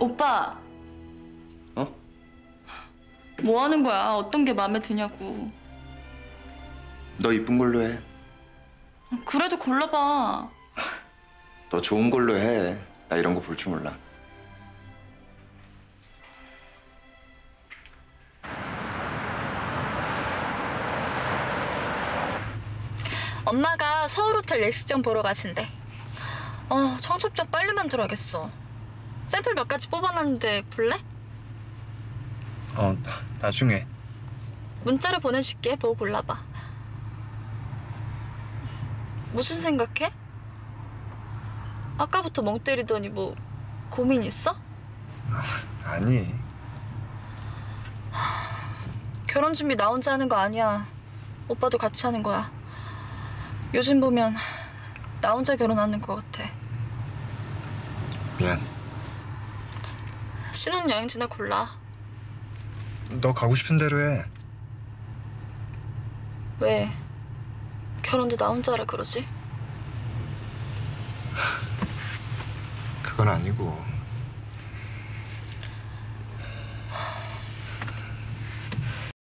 오빠 어? 뭐 하는 거야? 어떤 게 마음에 드냐고. 너 이쁜 걸로 해. 그래도 골라봐. 너 좋은 걸로 해. 나 이런 거 볼 줄 몰라. 엄마가 서울호텔 예식장 보러 가신대. 어, 청첩장 빨리 만들어야겠어. 샘플 몇 가지 뽑아놨는데 볼래? 어, 나, 나중에. 문자로 보내줄게. 보고 골라봐. 무슨 생각해? 아까부터 멍 때리더니 뭐 고민 있어? 아니. 결혼 준비 나 혼자 하는 거 아니야. 오빠도 같이 하는 거야. 요즘 보면 나 혼자 결혼하는 것 같아. 미안. 신혼여행지나 골라. 너 가고 싶은 대로 해. 왜? 결혼도 나 혼자 하라 그러지? 그건 아니고.